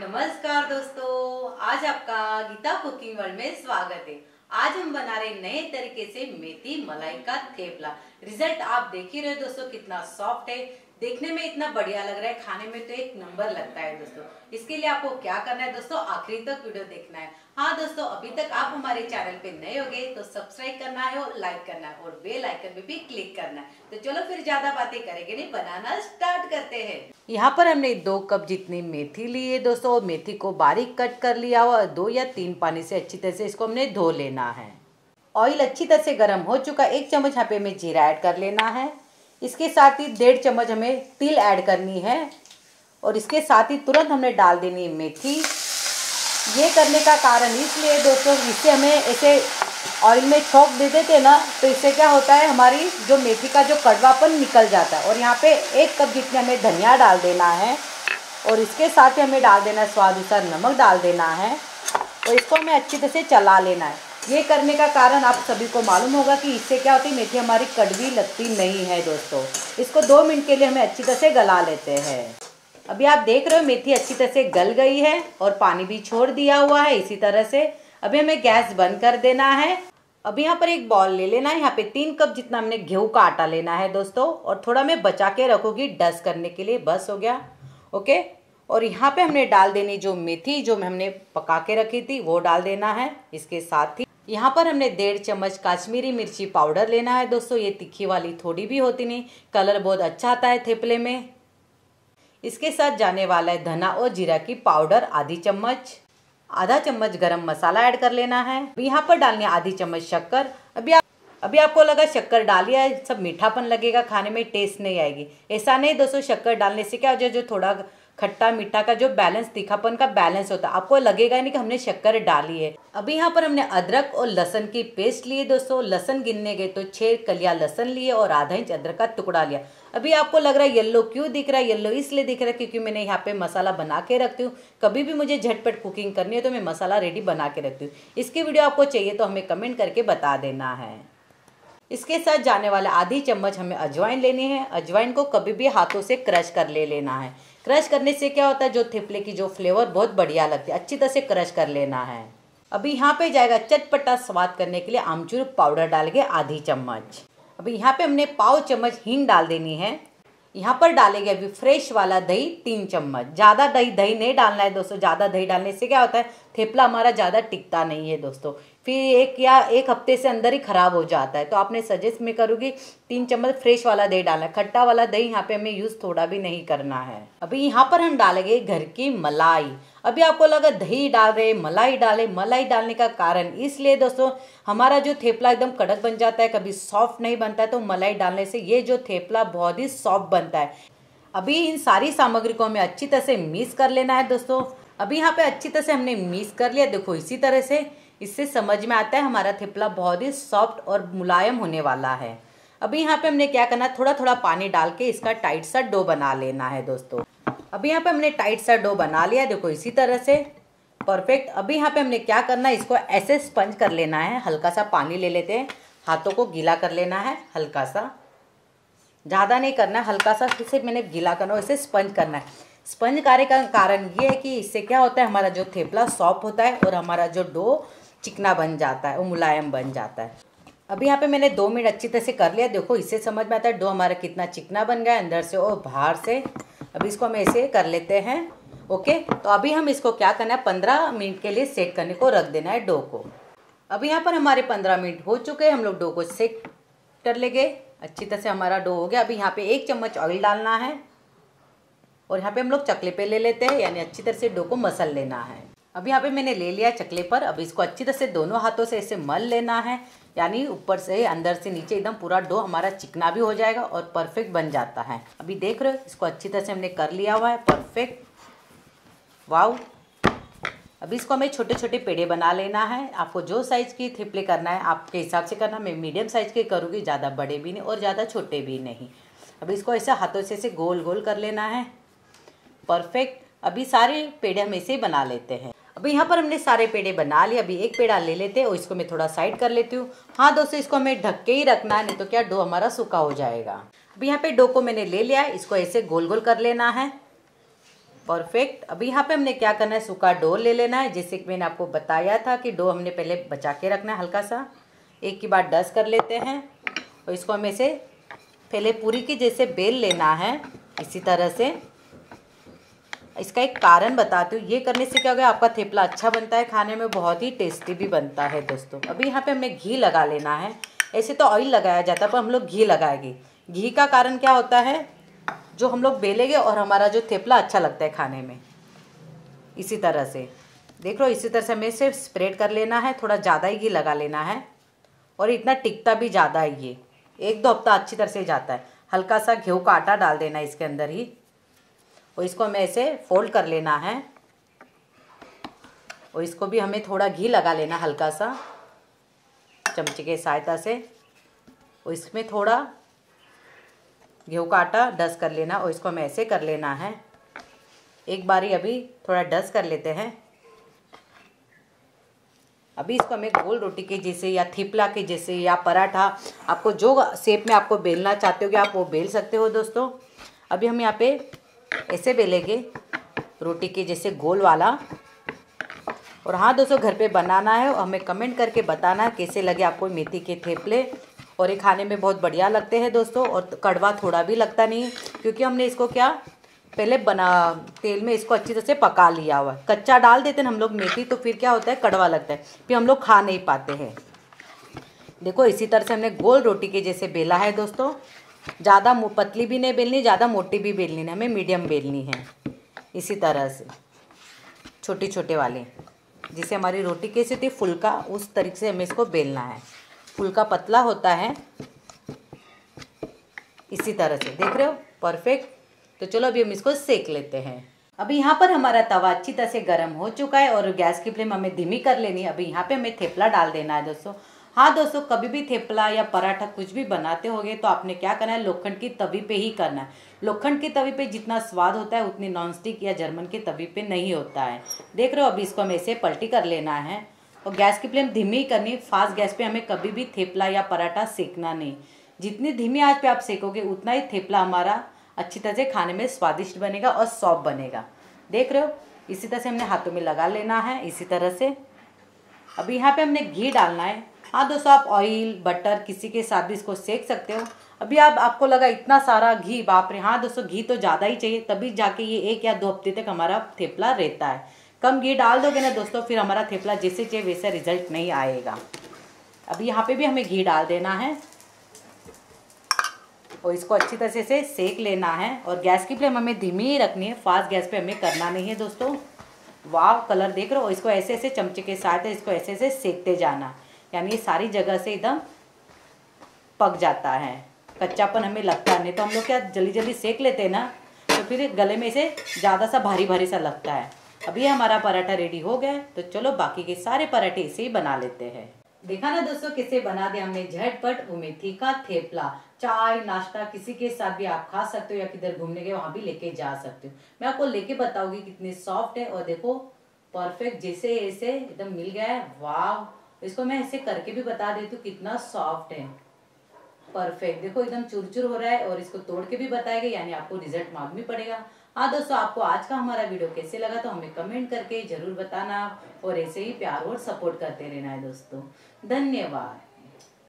नमस्कार दोस्तों, आज आपका गीता कुकिंग वर्ल्ड में स्वागत है। आज हम बना रहे नए तरीके से मेथी मलाई का थेपला। रिज़ल्ट आप देख ही रहे दोस्तों, कितना सॉफ्ट है देखने में इतना बढ़िया लग रहा है, खाने में तो एक नंबर लगता है दोस्तों। इसके लिए आपको क्या करना है दोस्तों, आखिरी तक वीडियो देखना है। हाँ दोस्तों, अभी तक आप हमारे चैनल पे नए हो गए तो सब्सक्राइब करना है और लाइक करना है, और बेल आइकन पे भी क्लिक करना है। तो चलो फिर ज़्यादा बातें करेंगे नहीं, बनाना स्टार्ट करते हैं। यहाँ पर हमने दो कप जितनी मेथी ली है दोस्तों, और मेथी को बारीक कट कर लिया और दो या तीन पानी से अच्छी तरह से इसको हमने धो लेना है। ऑयल अच्छी तरह से गर्म हो चुका एक चम्मच यहाँ पे हमें जीरा ऐड कर लेना है। इसके साथ ही डेढ़ चम्मच हमें तिल ऐड करनी है और इसके साथ ही तुरंत हमने डाल देनी है मेथी। ये करने का कारण इसलिए दोस्तों, इससे हमें ऐसे ऑयल में छोंक दे देते ना तो इससे क्या होता है, हमारी जो मेथी का जो कड़वापन निकल जाता है। और यहाँ पे एक कप जितने हमें धनिया डाल देना है और इसके साथ ही हमें डाल देना है स्वाद अनुसार नमक डाल देना है और इसको हमें अच्छी तरह से चला लेना है। ये करने का कारण आप सभी को मालूम होगा कि इससे क्या होती है, मेथी हमारी कड़वी लगती नहीं है दोस्तों। इसको दो मिनट के लिए हमें अच्छी तरह से गला लेते हैं। अभी आप देख रहे हो, मेथी अच्छी तरह से गल गई है और पानी भी छोड़ दिया हुआ है इसी तरह से। अभी हमें गैस बंद कर देना है। अभी यहाँ पर एक बॉल ले लेना है। यहाँ पे तीन कप जितना हमने गेहूँ का आटा लेना है दोस्तों, और थोड़ा मैं बचा के रखूँगी डस्ट करने के लिए। बस हो गया, ओके? और यहाँ पे हमने डाल देनी जो मेथी जो हमने पका के रखी थी, वो डाल देना है इसके साथ ही। यहाँ पर हमने डेढ़ चम्मच काश्मीरी मिर्ची पाउडर लेना है दोस्तों, ये तिखी वाली थोड़ी भी होती नहीं। कलर बहुत अच्छा आता है थेपले में। इसके साथ जाने वाला है धना और जीरा की पाउडर, आधी चम्मच। आधा चम्मच गरम मसाला ऐड कर लेना है। यहाँ पर डालनी आधी चम्मच शक्कर। अभी आप अभी आपको लगा शक्कर डालिए सब मीठापन लगेगा, खाने में टेस्ट नहीं आएगी। ऐसा नहीं दोस्तों, शक्कर डालने से क्या हो जाए, जो थोड़ा खट्टा मीठा का जो बैलेंस तीखापन का बैलेंस होता है, आपको लगेगा नहीं कि हमने शक्कर डाली है। अभी यहाँ पर हमने अदरक और लहसन की पेस्ट लिए दोस्तों, लहसन गिनने गए तो छह कलिया लहसन लिए और आधा इंच अदरक का टुकड़ा लिया। अभी आपको लग रहा है येल्लो क्यों दिख रहा है? येल्लो इसलिए दिख रहा है क्योंकि मैंने यहाँ पे मसाला बना के रखती हूँ। कभी भी मुझे झटपट कुकिंग करनी है तो मैं मसाला रेडी बना के रखती हूँ। इसकी वीडियो आपको चाहिए तो हमें कमेंट करके बता देना है। इसके साथ जाने वाला आधी चम्मच हमें अजवाइन लेनी है। अजवाइन को कभी भी हाथों से क्रश कर ले लेना है। क्रश करने से क्या होता है? जो थिपले की जो फ्लेवर बहुत बढ़िया लगती है। अच्छी तरह से क्रश कर लेना है। अभी यहाँ पे जाएगा चटपटा स्वाद करने के लिए आमचूर पाउडर डाल के आधी चम्मच। अभी यहाँ पे हमने पाव चम्मच हींग डाल देनी है। यहाँ पर डालेंगे अभी फ्रेश वाला दही तीन चम्मच। ज़्यादा दही दही नहीं डालना है दोस्तों, ज़्यादा दही डालने से क्या होता है, थेपला हमारा ज़्यादा टिकता नहीं है दोस्तों। फिर एक या एक हफ़्ते से अंदर ही ख़राब हो जाता है। तो आपने सजेस्ट में करूँगी तीन चम्मच फ्रेश वाला दही डालना खट्टा वाला दही यहाँ पर हमें यूज़ थोड़ा भी नहीं करना है। अभी यहाँ पर हम डालेंगे घर की मलाई। अभी आपको लगा दही डाल रहे, मलाई डाले, मलाई डालने का कारण। इसलिए दोस्तों, हमारा जो थेपला एकदम कड़क बन जाता है, कभी सॉफ्ट नहीं बनता है तो मलाई डालने से ये जो थेपला बहुत ही सॉफ्ट बनता है। अभी इन सारी सामग्री को हमें अच्छी तरह से मिक्स कर लेना है दोस्तों। अभी यहाँ पे अच्छी तरह से हमने मिक्स कर लिया, देखो इसी तरह से। इससे समझ में आता है हमारा थेपला बहुत ही सॉफ्ट और मुलायम होने वाला है। अभी यहाँ पे हमने क्या करना है थोड़ा थोड़ा पानी डाल के इसका टाइट सा डो बना लेना है दोस्तों। अभी यहाँ पे हमने टाइट सा डो बना लिया, देखो इसी तरह से। परफेक्ट अभी यहाँ पे हमने क्या करना है, इसको ऐसे स्पंज कर लेना है। हल्का सा पानी ले लेते हैं। हाथों को गीला कर लेना है, हल्का सा। ज़्यादा नहीं करना है, हल्का सा सिर्फ़ मैंने गीला करना है इसे स्पंज करना है। स्पंज कार्य का कारण ये है कि इससे क्या होता है, हमारा जो थेपला सॉफ्ट होता है और हमारा जो डो चिकना बन जाता है, वो मुलायम बन जाता है। अभी यहाँ पे मैंने दो मिनट अच्छी तरह से कर लिया। देखो इससे समझ में आता है डो हमारा कितना चिकना बन गया अंदर से और बाहर से। अभी इसको हम ऐसे कर लेते हैं, ओके? तो अभी हम इसको क्या करना है, पंद्रह मिनट के लिए सेट करने को रख देना है डो को। अब यहाँ पर हमारे पंद्रह मिनट हो चुके हैं, हम लोग डो को सेट कर लेंगे। अच्छी तरह से हमारा डो हो गया। अभी यहाँ पे एक चम्मच ऑयल डालना है और यहाँ पे हम लोग चकले पे ले लेते हैं, यानी अच्छी तरह से डो को मसल लेना है। अभी यहाँ पे मैंने ले लिया चकले पर। अब इसको अच्छी तरह से दोनों हाथों से ऐसे मल लेना है। यानी ऊपर से, अंदर से, नीचे, एकदम पूरा डो हमारा चिकना भी हो जाएगा और परफेक्ट बन जाता है। अभी देख रहे हो, इसको अच्छी तरह से हमने कर लिया हुआ है परफेक्ट वाव अभी इसको हमें छोटे छोटे पेड़े बना लेना है। आपको जो साइज़ की थिपले करना है, आपके हिसाब से करना मैं मीडियम साइज़ के करूँगी, ज़्यादा बड़े भी नहीं और ज़्यादा छोटे भी नहीं। अभी इसको ऐसे हाथों से, ऐसे गोल गोल कर लेना है। परफेक्ट अभी सारे पेड़े हम ऐसे ही बना लेते हैं। अभी यहाँ पर हमने सारे पेड़े बना लिए, अभी एक पेड़ा ले लेते हैं, और इसको मैं थोड़ा साइड कर लेती हूँ। हाँ दोस्तों, इसको हमें ढक के ही रखना है, नहीं तो क्या डो हमारा सूखा हो जाएगा। अभी यहाँ पे डो को मैंने ले लिया है, इसको ऐसे गोल गोल कर लेना है। परफेक्ट अभी यहाँ पे हमने क्या करना है, सूखा डो ले लेना है, जैसे कि मैंने आपको बताया था कि डो हमने पहले बचा के रखना है हल्का सा। एक की बार डस्ट कर लेते हैं, और इसको हमें से पहले पूरी की जैसे बेल लेना है, इसी तरह से। इसका एक कारण बताती हूँ। ये करने से क्या होगा, आपका थेपला अच्छा बनता है, खाने में बहुत ही टेस्टी भी बनता है दोस्तों। अभी यहाँ पे हमें घी लगा लेना है। ऐसे तो ऑयल लगाया जाता है, पर हम लोग घी लगाएँगे। घी का कारण क्या होता है? जो हम लोग बेलेंगे और हमारा जो थेपला अच्छा लगता है खाने में। इसी तरह से। देख लो इसी तरह से हमें सिर्फ़ स्प्रेड कर लेना है, थोड़ा ज़्यादा ही घी लगा लेना है। और इतना टिकता भी ज़्यादा है ये। एक दो हफ़्ता अच्छी तरह से जाता है। हल्का सा गेहूँ का आटा डाल देना इसके अंदर ही। और इसको हमें ऐसे फोल्ड कर लेना है। और इसको भी हमें थोड़ा घी लगा लेना हल्का सा चमचे के सहायता से। और इसमें थोड़ा गेहूँ का आटा डस कर लेना और इसको हमें ऐसे कर लेना है। एक बारी अभी थोड़ा डस कर लेते हैं। अभी इसको हमें गोल रोटी के जैसे या थिपला के जैसे या पराठा, आपको जो शेप में आपको बेलना चाहते हो कि आप वो बेल सकते हो दोस्तों। अभी हम यहाँ पे ऐसे बेलेंगे रोटी के जैसे गोल वाला। और हाँ दोस्तों, घर पे बनाना है और हमें कमेंट करके बताना कैसे लगे आपको मेथी के थेपले। और ये खाने में बहुत बढ़िया लगते हैं दोस्तों, और कड़वा थोड़ा भी लगता नहीं क्योंकि हमने इसको क्या, पहले बना, तेल में इसको अच्छी तरह से पका लिया हुआ कच्चा डाल देते हैं हम लोग मेथी तो फिर क्या होता है, कड़वा लगता है। फिर हम लोग खा नहीं पाते हैं। देखो, इसी तरह से हमने गोल रोटी के जैसे बेला है दोस्तों। ज़्यादा पतली भी नहीं बेलनी, ज़्यादा मोटी भी बेलनी नहीं, हमें मीडियम बेलनी है। इसी तरह से। छोटे छोटे वाले। जिसे हमारी रोटी कैसी थी फुल्का, उस तरीके से हमें इसको बेलना है। फुल्का पतला होता है। इसी तरह से। देख रहे हो? परफेक्ट तो चलो अभी हम इसको सेक लेते हैं। अभी यहाँ पर हमारा तवा अच्छी तरह से गर्म हो चुका है और गैस की फ्लेम हमें धीमी कर लेनी है। अभी यहाँ पे हमें थेपला डाल देना है, दोस्तों। हाँ दोस्तों, कभी भी थेपला या पराठा कुछ भी बनाते होगे तो आपने क्या करना है? लोखंड की तवी पे ही करना है। लोखंड की तवी पे जितना स्वाद होता है, उतनी नॉनस्टिक या जर्मन की तवी पे नहीं होता है। देख रहे हो, अभी इसको हमें ऐसे पलटी कर लेना है। और गैस की फ्लेम धीमी करनी फास्ट गैस पे हमें कभी भी थेपला या पराठा सेकना नहीं। जितनी धीमी आँच पे आप सेकोगे, उतना ही थेपला हमारा अच्छी तरह से खाने में स्वादिष्ट बनेगा और सॉफ्ट बनेगा। देख रहे हो, इसी तरह से हमने हाथों में लगा लेना है, इसी तरह से। अभी यहाँ पे हमने घी डालना है। हाँ दोस्तों, आप ऑयल बटर किसी के साथ भी इसको सेक सकते हो। अभी आप, आपको लगा इतना सारा घी, बाप रे हाँ दोस्तों, घी तो ज़्यादा ही चाहिए, तभी जाके ये एक या दो हफ़्ते तक हमारा थेपला रहता है। कम घी डाल दोगे ना दोस्तों, फिर हमारा थेपला जैसे चाहिए वैसा रिज़ल्ट नहीं आएगा। अभी यहाँ पे भी हमें घी डाल देना है। और इसको अच्छी तरह से सेक लेना है। और गैस की फ्लेम हमें धीमी ही रखनी है। फास्ट गैस पे हमें करना नहीं है दोस्तों। वाह, कलर देख रहे हो, इसको ऐसे ऐसे चमचे के साथ, इसको ऐसे ऐसे सेकते जाना। यानी ये सारी जगह से एकदम पक जाता है। कच्चापन हमें लगता नहीं तो हम लोग क्या जल्दी जल्दी सेक लेते हैं ना तो फिर गले में से ज़्यादा सा भारी भारी सा लगता है। अभी हमारा पराठा रेडी हो गया तो चलो बाकी के सारे पराठे इसे ही बना लेते हैं। देखा ना दोस्तों, कैसे बना दिया हमने झटपट मेथी का थेपला। चाय, नाश्ता, किसी के साथ भी आप खा सकते हो या किधर घूमने गए, वहाँ भी लेके जा सकते हो। मैं आपको लेके बताऊँगी कितने सॉफ्ट है और देखो, परफेक्ट जैसे ऐसे एकदम मिल गया है। वाह इसको मैं ऐसे करके भी बता देती हूँ कितना सॉफ्ट है। परफेक्ट! देखो, एकदम चुरचुर हो रहा है और इसको तोड़ के भी बताएगा यानी आपको रिज़ल्ट मालूम पड़ेगा। हाँ दोस्तों, आपको आज का हमारा वीडियो कैसे लगा तो हमें कमेंट करके ज़रूर बताना और ऐसे ही प्यार और सपोर्ट करते रहना है, दोस्तों। धन्यवाद।